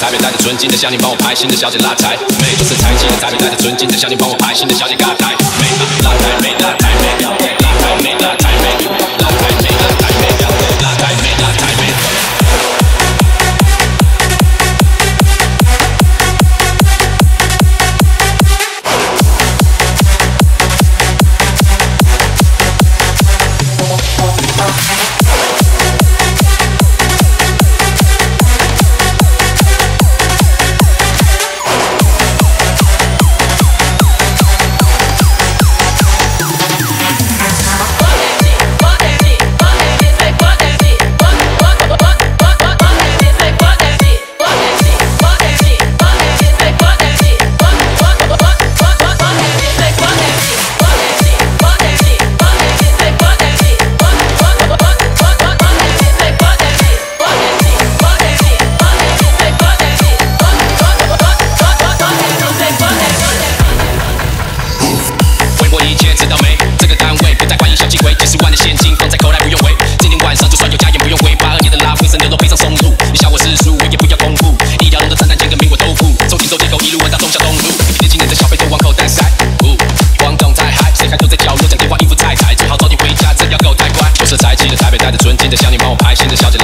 财神的财神带着纯金的项链帮我排，新的小姐拉财妹，就是财气的财神带着纯金的项链帮我排，新的小姐尬台妹，拉台妹大台妹。带着尊敬的想你帮我拍新的小姐